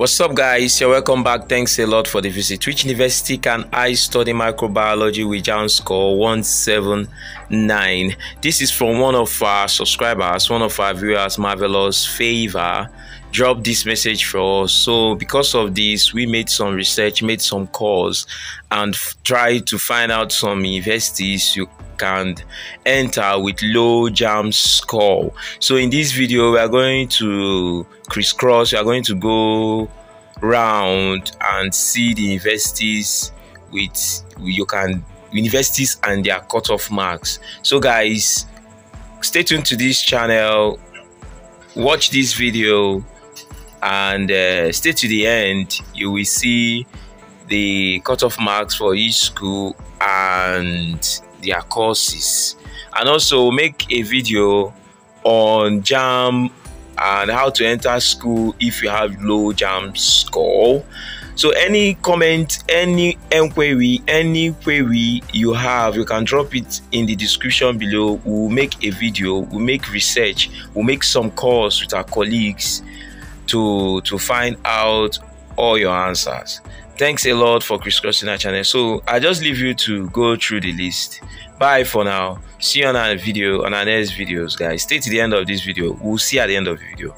What's up, guys? You're welcome back. Thanks a lot for the visit. Which university can I study microbiology with JAMB score 179? This is from one of our subscribers, one of our viewers, Marvelous Favor. Drop this message for us. So, because of this, we made some research, made some calls, and tried to find out some universities you can enter with low JAMB score. So, in this video, we are going to crisscross, we are going to go round and see the universities with you can universities and their cutoff marks. So, guys, stay tuned to this channel, watch this video and uh, stay to the end you will see the cutoff marks for each school and their courses. And also make a video on JAMB and how to enter school if you have low JAMB score. So any comment any inquiry any query you have you can drop it in the description below. We'll make a video we'll make research we'll make some calls with our colleagues to to find out all your answers. Thanks a lot for crisscrossing our channel. So i just leave you to go through the list. Bye for now. See you on our video on our next videos guys. Stay to the end of this video. We'll see you at the end of the video